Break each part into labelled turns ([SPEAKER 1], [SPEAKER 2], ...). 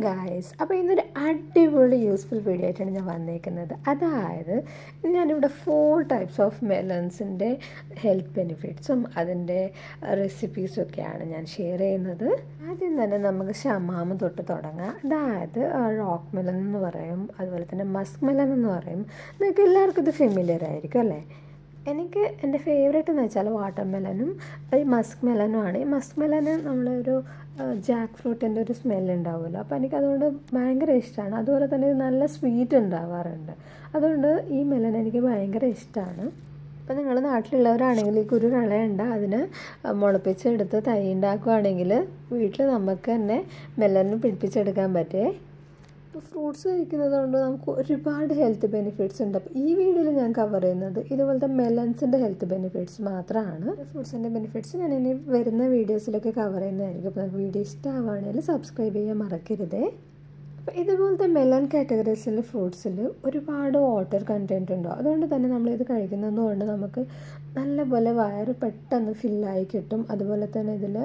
[SPEAKER 1] Guys അപ്പോൾ ഇന്നൊരു അടിപൊളി യൂസ്ഫുൾ വീഡിയോ ആയിട്ടാണ് ഞാൻ വന്നേക്കുന്നത്. അതായത് ഞാനിവിടെ ഫോർ ടൈപ്സ് ഓഫ് മെലൺസിന്റെ ഹെൽത്ത് ബെനിഫിറ്റ്സും അതിന്റെ റെസിപ്പീസും ഒക്കെയാണ് ഞാൻ ഷെയർ ചെയ്യുന്നത്. ആദ്യം തന്നെ നമുക്ക് ഷമാമ തൊട്ട് തുടങ്ങാം. അതായത് റോക്ക് മെലൺ എന്ന് പറയും അതുപോലെ തന്നെ മസ്ക് മെലൺ എന്ന് പറയും. നിങ്ങൾക്ക് എല്ലാവർക്കും ഇത് ഫെമിലിയർ ആയിരിക്കും അല്ലേ? എനിക്ക് എന്റെ ഫേവറേറ്റ് എന്ന് വെച്ചാൽ വാട്ടർ മെലനും ഈ മസ്ക് മെലനും ആണ്. ഈ മസ്ക് മെലന് നമ്മളൊരു ജാക്ക് ഫ്രൂട്ടിന്റെ ഒരു സ്മെൽ ഉണ്ടാവുമല്ലോ. അപ്പോൾ എനിക്കതുകൊണ്ട് ഭയങ്കര ഇഷ്ടമാണ് അതുപോലെ തന്നെ നല്ല സ്വീറ്റ് ഉണ്ടാവാറുണ്ട്. അതുകൊണ്ട് ഈ മെലൻ എനിക്ക് ഭയങ്കര ഇഷ്ടമാണ് അപ്പോൾ നിങ്ങൾ നാട്ടിലുള്ളവരാണെങ്കിൽ ഈ കുരു കളയണ്ട. അതിന് മുളപ്പിച്ചെടുത്ത് തൈ ഉണ്ടാക്കുകയാണെങ്കിൽ വീട്ടിൽ നമുക്ക് തന്നെ മെലനും പിടിപ്പിച്ചെടുക്കാൻ പറ്റേ. ഇപ്പോൾ ഫ്രൂട്ട്സ് കഴിക്കുന്നത് കൊണ്ട് നമുക്ക് ഒരുപാട് ഹെൽത്ത് ബെനിഫിറ്റ്സ് ഉണ്ട്. അപ്പോൾ ഈ വീഡിയോയിൽ ഞാൻ കവർ ചെയ്യുന്നത് ഇതുപോലത്തെ മെലൻസിന്റെ ഹെൽത്ത് ബെനിഫിറ്റ്സ് മാത്രമാണ്. ഫ്രൂട്ട്സിന്റെ ബെനിഫിറ്റ്സ് ഞാൻ ഇനി വരുന്ന വീഡിയോസിലൊക്കെ കവർ ചെയ്യുന്നതായിരിക്കും. അപ്പോൾ വീഡിയോ ഇഷ്ടമാവുകയാണെങ്കിൽ സബ്സ്ക്രൈബ് ചെയ്യാൻ മറക്കരുതേ. അപ്പോൾ ഇതുപോലത്തെ മെലൺ കാറ്റഗറീസിലെ ഫ്രൂട്ട്സിൽ ഒരുപാട് വാട്ടർ കണ്ടന്റ് ഉണ്ടോ? അതുകൊണ്ട് തന്നെ നമ്മൾ കഴിക്കുന്നത് കൊണ്ട് നമുക്ക് നല്ലപോലെ വയറ് പെട്ടെന്ന് ഫില്ലായി കിട്ടും. അതുപോലെ തന്നെ ഇതിൽ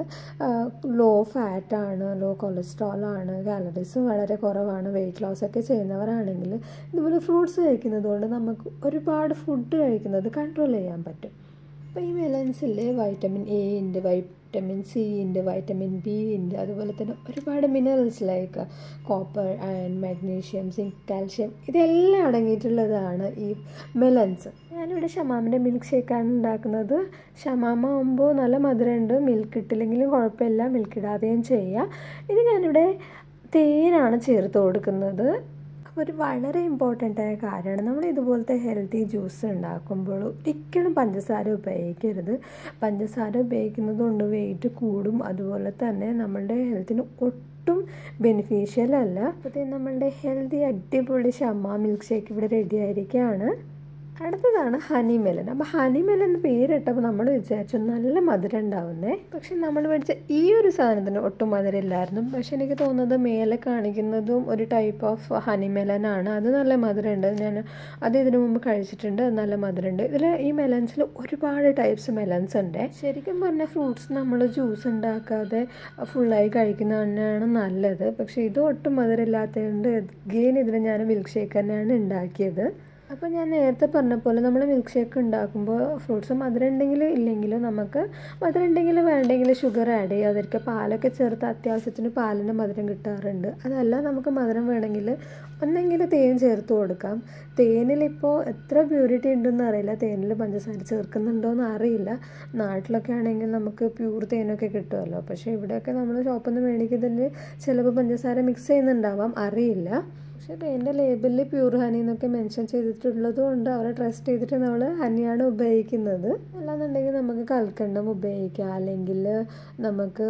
[SPEAKER 1] ലോ ഫാറ്റാണ് ലോ കൊളസ്ട്രോളാണ് കാലറീസും വളരെ കുറവാണ് വെയിറ്റ് ലോസ് ഒക്കെ ചെയ്യുന്നവരാണെങ്കിൽ ഇതുപോലെ ഫ്രൂട്ട്സ് കഴിക്കുന്നത് കൊണ്ട് നമുക്ക് ഒരുപാട് ഫുഡ് കഴിക്കുന്നത് കൺട്രോൾ ചെയ്യാൻ പറ്റും. അപ്പോൾ ഈ മെലൻസിൽ വൈറ്റമിൻ എ ഉണ്ട് വൈറ്റമിൻ സി ഉണ്ട് വൈറ്റമിൻ ബി ഉണ്ട് അതുപോലെ തന്നെ ഒരുപാട് minerals like copper and magnesium zinc calcium ഇതെല്ലാം അടങ്ങിയിട്ടുള്ളതാണ് ഈ മെലൻസ് ഞാനിവിടെ ഷമാമിന്റെ മിൽക്ക് ഷേക്കാണ് ഉണ്ടാക്കുന്നത്. ഷമാമ ആകുമ്പോൾ നല്ല മധുരമുണ്ട്. മിൽക്ക് ഇട്ടില്ലെങ്കിലും കുഴപ്പമില്ല. മിൽക്ക് ഇടാതെയും ചെയ്യാം. ഇത് ഞാനിവിടെ തേനാണ് ചേർത്ത് കൊടുക്കുന്നത്. ഒരു വളരെ ഇമ്പോർട്ടന്റ് ആയ കാര്യമാണ് നമ്മൾ ഇതുപോലത്തെ ഹെൽത്തി ജ്യൂസ് ഉണ്ടാക്കുമ്പോൾ ഒരിക്കലും പഞ്ചസാര ഉപയോഗിക്കരുത്. പഞ്ചസാര ഉപയോഗിക്കുന്നത് കൊണ്ട് വെയിറ്റ് കൂടും. അതുപോലെ തന്നെ നമ്മളുടെ ഹെൽത്തിന് ഒട്ടും ബെനിഫിഷ്യൽ അല്ല. അപ്പോൾ നമ്മളുടെ ഹെൽത്തി അടിപൊളി ഷമ്മ മിൽക്ക് ഷേക്ക് ഇവിടെ റെഡി ആയിരിക്കുകയാണ് അടുത്തതാണ് ഹണി മെലൻ അപ്പോൾ ഹണി മെലൻ പേരിട്ടപ്പോൾ നമ്മൾ വിചാരിച്ചു നല്ല മധുരം ഉണ്ടാവുന്നേ. പക്ഷെ നമ്മൾ മേടിച്ച ഈ ഒരു സാധനത്തിന് ഒട്ടും മധുരം ഇല്ലായിരുന്നു. പക്ഷെ എനിക്ക് തോന്നുന്നത് മേലെ കാണിക്കുന്നതും ഒരു ടൈപ്പ് ഓഫ് ഹണി മെലനാണ് അത് നല്ല മധുരമുണ്ട്. ഞാൻ അത് ഇതിനു മുമ്പ് കഴിച്ചിട്ടുണ്ട്. അത് നല്ല മധുരമുണ്ട്. ഇതിൽ ഈ മെലൻസിൽ ഒരുപാട് ടൈപ്സ് മെലൻസ് ഉണ്ട്. ശരിക്കും പറഞ്ഞാൽ ഫ്രൂട്ട്സ് നമ്മൾ ജ്യൂസ് ഉണ്ടാക്കാതെ ഫുള്ളായി കഴിക്കുന്നത് തന്നെയാണ് നല്ലത്. പക്ഷേ ഇത് ഒട്ടും മധുരമില്ലാത്തതുകൊണ്ട് ഗെയിൻ ഇതിന് ഞാൻ മിൽക്ക് ഷേക്ക് തന്നെയാണ് ഉണ്ടാക്കിയത്. അപ്പോൾ ഞാൻ നേരത്തെ പറഞ്ഞ പോലെ നമ്മൾ മിൽക്ക് ഷേക്ക് ഉണ്ടാക്കുമ്പോൾ ഫ്രൂട്ട്സ് മധുരം ഉണ്ടെങ്കിൽ ഇല്ലെങ്കിലും നമുക്ക് മധുരം ഉണ്ടെങ്കിൽ വേണ്ടെങ്കിൽ ഷുഗർ ആഡ് ചെയ്യാതിരിക്കുക പാലൊക്കെ ചേർത്ത് അത്യാവശ്യത്തിന് പാലിന് മധുരം കിട്ടാറുണ്ട്. അതല്ല നമുക്ക് മധുരം വേണമെങ്കിൽ ഒന്നെങ്കിൽ തേൻ ചേർത്ത് കൊടുക്കാം. തേനിലിപ്പോൾ എത്ര പ്യൂരിറ്റി ഉണ്ടെന്ന് അറിയില്ല. തേനിൽ പഞ്ചസാര ചേർക്കുന്നുണ്ടോയെന്ന് അറിയില്ല. നാട്ടിലൊക്കെ ആണെങ്കിൽ നമുക്ക് പ്യൂർ തേനൊക്കെ കിട്ടുമല്ലോ പക്ഷേ ഇവിടെയൊക്കെ നമ്മൾ ഷോപ്പിൽ നിന്ന് മേടിക്കുന്നതിൽ ചിലപ്പോൾ പഞ്ചസാര മിക്സ് ചെയ്യുന്നുണ്ടാവാം. അറിയില്ല. പക്ഷേ പെയിന്റെ ലേബലിൽ പ്യൂർ ഹണി എന്നൊക്കെ മെൻഷൻ ചെയ്തിട്ടുള്ളത് കൊണ്ട് അവരെ ട്രസ്റ്റ് ചെയ്തിട്ട് നമ്മൾ ഹണിയാണ് ഉപയോഗിക്കുന്നത്. അല്ലാന്നുണ്ടെങ്കിൽ നമുക്ക് കൽക്കണ്ടം ഉപയോഗിക്കാം. അല്ലെങ്കിൽ നമുക്ക്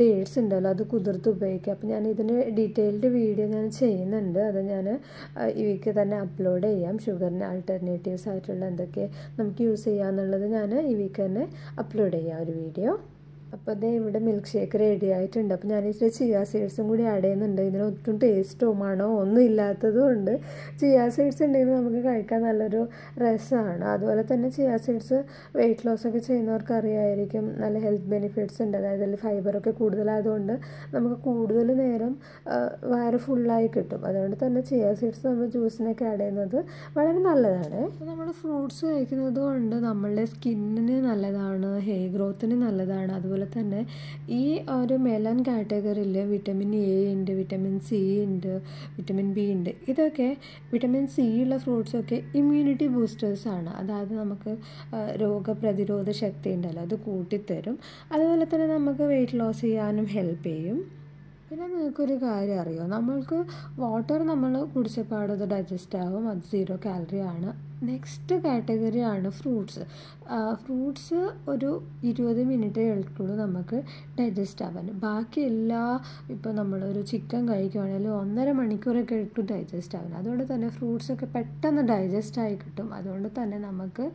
[SPEAKER 1] ഡേറ്റ്സ് ഉണ്ടല്ലോ അത് കുതിർത്ത് ഉപയോഗിക്കാം. അപ്പോൾ ഞാൻ ഇതിന് ഡീറ്റെയിൽഡ് വീഡിയോ ഞാൻ ചെയ്യുന്നുണ്ട്. അത് ഞാൻ ഈ വീക്ക് തന്നെ അപ്ലോഡ് ചെയ്യാം. ഷുഗറിന് ആൾട്ടർനേറ്റീവ്സ് ആയിട്ടുള്ള എന്തൊക്കെ നമുക്ക് യൂസ് ചെയ്യാമെന്നുള്ളത് ഞാൻ ഈ വീക്ക് തന്നെ അപ്ലോഡ് ചെയ്യാം ഒരു വീഡിയോ അപ്പോൾ അതേ ഇവിടെ മിൽക്ക് ഷേക്ക് റെഡി ആയിട്ടുണ്ട്. അപ്പോൾ ഞാൻ ഇച്ചിരി ചിയ സീഡ്സും കൂടി ആഡ് ചെയ്യുന്നുണ്ട്. ഇതിന് ഒട്ടും ടേസ്റ്റോ മണോ ഒന്നും ഇല്ലാത്തതും ഉണ്ട്. ചിയ സീഡ്സ് ഉണ്ടെങ്കിൽ നമുക്ക് കഴിക്കാൻ നല്ലൊരു രസമാണ് അതുപോലെ തന്നെ ചിയ സീഡ്സ് വെയിറ്റ് ലോസ് ഒക്കെ ചെയ്യുന്നവർക്ക് അറിയായിരിക്കും. നല്ല ഹെൽത്ത് ബെനിഫിറ്റ്സ് ഉണ്ട്. അതായത് അതിൽ ഫൈബറൊക്കെ കൂടുതലായതുകൊണ്ട് നമുക്ക് കൂടുതൽ നേരം വയറ് ഫുള്ളായി കിട്ടും. അതുകൊണ്ട് തന്നെ ചിയ സീഡ്സ് നമ്മൾ ജ്യൂസിനൊക്കെ ആഡ് ചെയ്യുന്നത് വളരെ നല്ലതാണ്. നമ്മൾ ഫ്രൂട്ട്സ് കഴിക്കുന്നത് കൊണ്ട് നമ്മളുടെ സ്കിന്നിന് നല്ലതാണ് ഹെയർ ഗ്രോത്തിന് നല്ലതാണ്. അതുപോലെ അതുപോലെ തന്നെ ഈ ഒരു മെലൻ കാറ്റഗറിയിൽ വിറ്റമിൻ എ ഉണ്ട് വിറ്റമിൻ സി ഉണ്ട് വിറ്റമിൻ ബി ഉണ്ട്. ഇതൊക്കെ വിറ്റമിൻ സി ഉള്ള ഫ്രൂട്ട്സൊക്കെ ഇമ്മ്യൂണിറ്റി ബൂസ്റ്റേഴ്സാണ് അതായത് നമുക്ക് രോഗപ്രതിരോധ ശക്തി ഉണ്ടല്ലോ അത് കൂട്ടിത്തരും. അതുപോലെ തന്നെ നമുക്ക് വെയിറ്റ് ലോസ് ചെയ്യാനും ഹെൽപ്പ് ചെയ്യും. പിന്നെ നിങ്ങൾക്കൊരു കാര്യം അറിയോ? നമ്മൾക്ക് വാട്ടർ നമ്മൾ കുടിച്ച അത് ഡൈജസ്റ്റ് ആകും അത് സീറോ കാലറി ആണ്. നെക്സ്റ്റ് കാറ്റഗറി ആണ് ഫ്രൂട്ട്സ് ഫ്രൂട്ട്സ് ഒരു ഇരുപത് മിനിറ്റ് എടുക്കുള്ളൂ നമുക്ക് ഡൈജസ്റ്റ് ആവാൻ. ബാക്കി എല്ലാ ഇപ്പോൾ നമ്മളൊരു ചിക്കൻ കഴിക്കുകയാണെങ്കിൽ ഒന്നര മണിക്കൂറൊക്കെ എടുക്കും ഡൈജസ്റ്റ് ആവാൻ. അതുകൊണ്ട് തന്നെ ഫ്രൂട്ട്സൊക്കെ പെട്ടെന്ന് ഡൈജസ്റ്റ് ആയി കിട്ടും. അതുകൊണ്ട് തന്നെ നമുക്ക്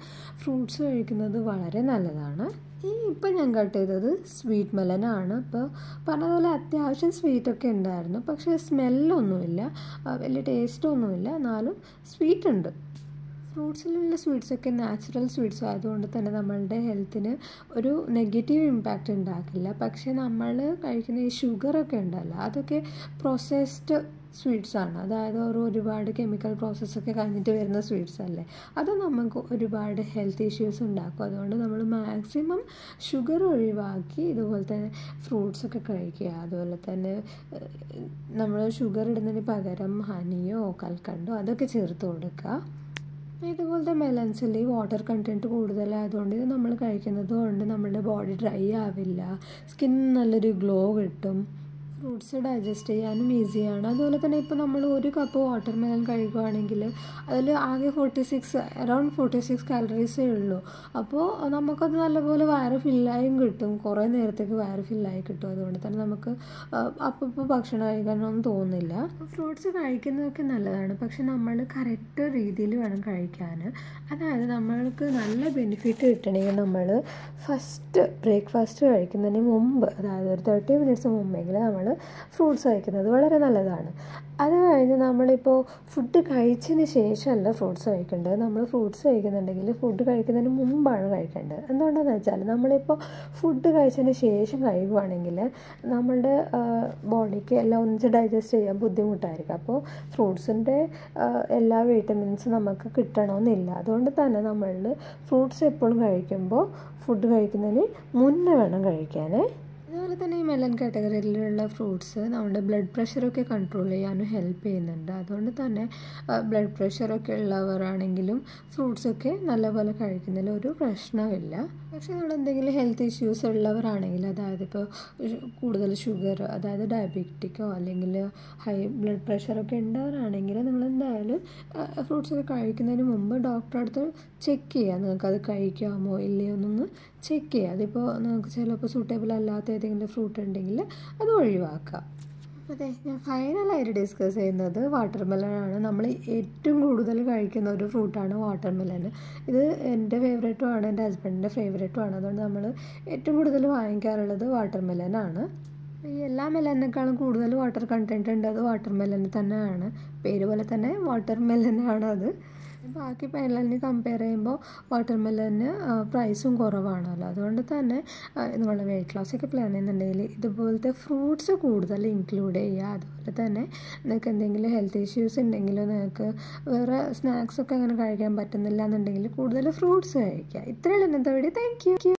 [SPEAKER 1] ഫ്രൂട്ട്സ് കഴിക്കുന്നത് വളരെ നല്ലതാണ്. ഈ ഇപ്പം ഞാൻ കട്ട് ചെയ്തത് സ്വീറ്റ് മെലനാണ് ഇപ്പോൾ പറഞ്ഞതുപോലെ അത്യാവശ്യം സ്വീറ്റൊക്കെ ഉണ്ടായിരുന്നു. പക്ഷേ സ്മെല്ലൊന്നുമില്ല. വലിയ ടേസ്റ്റൊന്നുമില്ല. എന്നാലും സ്വീറ്റ് ഉണ്ട് ഫ്രൂട്ട്സിലുള്ള സ്വീറ്റ്സൊക്കെ നാച്ചുറൽ സ്വീറ്റ്സ്. ആയതുകൊണ്ട് തന്നെ നമ്മളുടെ ഹെൽത്തിന് ഒരു നെഗറ്റീവ് ഇമ്പാക്റ്റ് ഉണ്ടാക്കില്ല. പക്ഷേ നമ്മൾ കഴിക്കുന്ന ഈ ഷുഗറൊക്കെ ഉണ്ടല്ലോ അതൊക്കെ പ്രോസസ്ഡ് സ്വീറ്റ്സ് ആണ്. അതായത് ഒരു ഒരുപാട് കെമിക്കൽ പ്രോസസ്സൊക്കെ കഴിഞ്ഞിട്ട് വരുന്ന സ്വീറ്റ്സ് അല്ലേ? അത് നമുക്ക് ഒരുപാട് ഹെൽത്ത് ഇഷ്യൂസ് ഉണ്ടാക്കും. അതുകൊണ്ട് നമ്മൾ മാക്സിമം ഷുഗർ ഒഴിവാക്കി ഇതുപോലെ തന്നെ ഫ്രൂട്ട്സൊക്കെ കഴിക്കുക. അതുപോലെ തന്നെ നമ്മൾ ഷുഗർ ഇടുന്നതിന് പകരം ഹനിയോ കൽക്കണ്ടോ അതൊക്കെ ചേർത്ത് കൊടുക്കുക. ഇതുപോലത്തെ മെലൻസിൽ വാട്ടർ കണ്ടന്റ് കൂടുതലായതുകൊണ്ട് ഇത് നമ്മൾ കഴിക്കുന്നത് കൊണ്ട് നമ്മുടെ ബോഡി ഡ്രൈ ആവില്ല. സ്കിൻ നല്ലൊരു ഗ്ലോ കിട്ടും. ഫ്രൂട്ട്സ് ഡൈജസ്റ്റ് ചെയ്യാനും ഈസിയാണ്. അതുപോലെ തന്നെ ഇപ്പോൾ നമ്മൾ ഒരു കപ്പ് വാട്ടർ മെലൺ കഴിക്കുകയാണെങ്കിൽ അതിൽ ആകെ forty six around forty six കാലറീസേ ഉള്ളൂ. അപ്പോൾ നമുക്കത് നല്ലപോലെ വയറ് ഫില്ലായും കിട്ടും. കുറേ നേരത്തേക്ക് വയറ് ഫില്ലായി കിട്ടും. അതുകൊണ്ട് തന്നെ നമുക്ക് അപ്പോൾ ഭക്ഷണം കഴിക്കാനൊന്നും തോന്നില്ല. ഫ്രൂട്ട്സ് കഴിക്കുന്നതൊക്കെ നല്ലതാണ്. പക്ഷെ നമ്മൾ കറക്റ്റ് രീതിയിൽ വേണം കഴിക്കാൻ. അതായത് നമ്മൾക്ക് നല്ല ബെനിഫിറ്റ് കിട്ടണമെങ്കിൽ നമ്മൾ ഫസ്റ്റ് ബ്രേക്ക്ഫാസ്റ്റ് കഴിക്കുന്നതിന് മുമ്പ് അതായത് ഒരു തേർട്ടി മിനിറ്റ്സ് മുമ്പെങ്കിൽ നമ്മൾ ഫ്രൂട്ട്സ് കഴിക്കുന്നത്. വളരെ നല്ലതാണ്. അത് കഴിഞ്ഞ് നമ്മളിപ്പോൾ ഫുഡ് കഴിച്ചതിന് ശേഷമല്ല ഫ്രൂട്ട്സ് കഴിക്കേണ്ടത്. നമ്മൾ ഫ്രൂട്ട്സ് കഴിക്കുന്നുണ്ടെങ്കിൽ ഫുഡ് കഴിക്കുന്നതിന് മുമ്പാണ് കഴിക്കേണ്ടത്. എന്തുകൊണ്ടാണെന്ന് വെച്ചാൽ നമ്മളിപ്പോൾ ഫുഡ് കഴിച്ചതിന് ശേഷം കഴിയുവാണെങ്കിൽ നമ്മളുടെ ബോഡിക്ക് എല്ലാം ഒന്നിച്ച് ഡൈജസ്റ്റ് ചെയ്യാൻ ബുദ്ധിമുട്ടായിരിക്കും. അപ്പോൾ ഫ്രൂട്ട്സിന്റെ എല്ലാ വിറ്റമിൻസും നമുക്ക് കിട്ടണമെന്നില്ല. അതുകൊണ്ട് തന്നെ നമ്മൾ ഫ്രൂട്ട്സ് എപ്പോഴും കഴിക്കുമ്പോൾ ഫുഡ് കഴിക്കുന്നതിന് മുന്നേ വേണം കഴിക്കാനേ. അതുപോലെ തന്നെ ഈ മെലൻ കാറ്റഗറിയിലുള്ള ഫ്രൂട്ട്സ് നമ്മുടെ ബ്ലഡ് പ്രഷറൊക്കെ കൺട്രോൾ ചെയ്യാനും ഹെൽപ്പ് ചെയ്യുന്നുണ്ട്. അതുകൊണ്ട് തന്നെ ബ്ലഡ് പ്രഷറൊക്കെ ഉള്ളവരാണെങ്കിലും ഫ്രൂട്ട്സൊക്കെ നല്ലപോലെ കഴിക്കുന്നതിൽ ഒരു പ്രശ്നമില്ല പക്ഷേ നമ്മൾ എന്തെങ്കിലും ഹെൽത്ത് ഇഷ്യൂസ് ഉള്ളവരാണെങ്കിൽ അതായത് ഇപ്പോൾ കൂടുതൽ ഷുഗർ അതായത് ഡയബറ്റിക്കോ അല്ലെങ്കിൽ ഹൈ ബ്ലഡ് പ്രഷറൊക്കെ ഉള്ളവരാണെങ്കിൽ നിങ്ങൾ എന്തായാലും ഫ്രൂട്ട്സൊക്കെ കഴിക്കുന്നതിന് മുമ്പ് ഡോക്ടറെ അടുത്ത് ചെക്ക് ചെയ്യുക നിങ്ങൾക്കത് കഴിക്കാമോ ഇല്ലയോ എന്നൊന്ന് ചെക്ക് ചെയ്യുക അതിപ്പോൾ നിങ്ങൾക്ക് ചിലപ്പോൾ സൂട്ടബിൾ അല്ലാത്ത ഏതെങ്കിലും ഫ്രൂട്ട് ഉണ്ടെങ്കിൽ അത് ഒഴിവാക്കുക അതെ. ഞാൻ ഫൈനലായിട്ട് ഡിസ്കസ് ചെയ്യുന്നത് വാട്ടർ മെലനാണ് നമ്മൾ ഏറ്റവും കൂടുതൽ കഴിക്കുന്ന ഒരു ഫ്രൂട്ടാണ് വാട്ടർ മെലൻ ഇത് എന്റെ ഫേവറേറ്റും ആണ് എന്റെ ഹസ്ബൻഡിന്റെ ഫേവറേറ്റും ആണ്. അതുകൊണ്ട് നമ്മൾ ഏറ്റവും കൂടുതൽ വാങ്ങിക്കാറുള്ളത് വാട്ടർ മെലനാണ് ഈ എല്ലാ മെലനേക്കാളും കൂടുതൽ വാട്ടർ കണ്ടന്റ് ഉണ്ട്. അത് വാട്ടർ മെലന് തന്നെയാണ്. പേര് പോലെ തന്നെ വാട്ടർ മെലനാണ് അത്. ബാക്കി മെലന് കമ്പയർ ചെയ്യുമ്പോൾ വാട്ടർ മെലന് പ്രൈസും കുറവാണല്ലോ. അതുകൊണ്ട് തന്നെ നിങ്ങളുടെ വെയിറ്റ് ലോസ് ഒക്കെ പ്ലാൻ ചെയ്യുന്നുണ്ടെങ്കിൽ ഇതുപോലത്തെ ഫ്രൂട്ട്സ് കൂടുതൽ ഇൻക്ലൂഡ് ചെയ്യുക. അതുപോലെ തന്നെ നിങ്ങൾക്ക് എന്തെങ്കിലും ഹെൽത്ത് ഇഷ്യൂസ് ഉണ്ടെങ്കിലോ നിങ്ങൾക്ക് വേറെ സ്നാക്സ് ഒക്കെ അങ്ങനെ കഴിക്കാൻ പറ്റുന്നില്ല എന്നുണ്ടെങ്കിൽ കൂടുതൽ ഫ്രൂട്ട്സ് കഴിക്കുക. ഇത്രയുള്ള ഇന്നത്തെ വീഡിയോ താങ്ക് യു